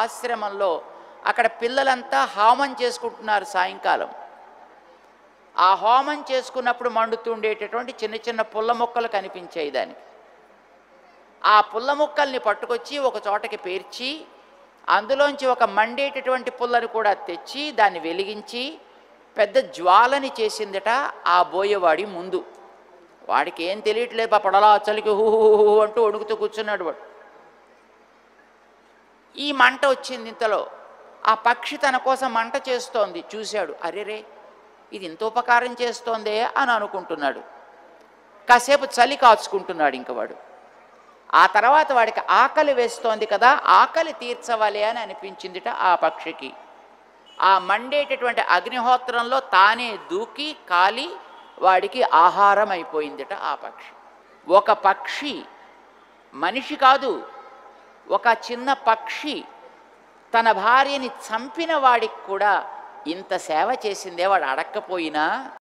ఆశ్రమంలో అక్కడ పిల్లలంతా హోమం చేసుకుంటున్నారు సాయంకాలం. ఆ హోమం చేసుకున్నప్పుడు మండుతుండేటటువంటి చిన్న చిన్న పుల్ల మొక్కలు కనిపించాయి దానికి. ఆ పుల్ల ముక్కల్ని పట్టుకొచ్చి ఒక చోటకి పేర్చి అందులోంచి ఒక మండేటటువంటి పుల్లను కూడా తెచ్చి దాన్ని వెలిగించి పెద్ద జ్వాలని చేసిందట ఆ బోయవాడి ముందు. వాడికి ఏం తెలియట్లేదు పాపడలా చలికి హూ హూ అంటూ వణుకుతూ కూర్చున్నాడు వాడు. ఈ మంట వచ్చింది ఇంతలో. ఆ పక్షి తన కోసం మంట చేస్తోంది. చూశాడు అరెరే ఇది ఇంత ఉపకారం చేస్తోందే అని అనుకుంటున్నాడు. కాసేపు చలి కాచుకుంటున్నాడు ఇంక వాడు. ఆ తర్వాత వాడికి ఆకలి వేస్తోంది కదా ఆకలి తీర్చవాలి అని అనిపించిందిట ఆ పక్షికి. ఆ మండేటటువంటి అగ్నిహోత్రంలో తానే దూకి కాలి వాడికి ఆహారం అయిపోయిందిట ఆ పక్షి. ఒక పక్షి మనిషి కాదు ఒక చిన్న పక్షి తన భార్యని చంపిన వాడికి కూడా ఇంత సేవ చేసిందే వాడు అడక్కపోయినా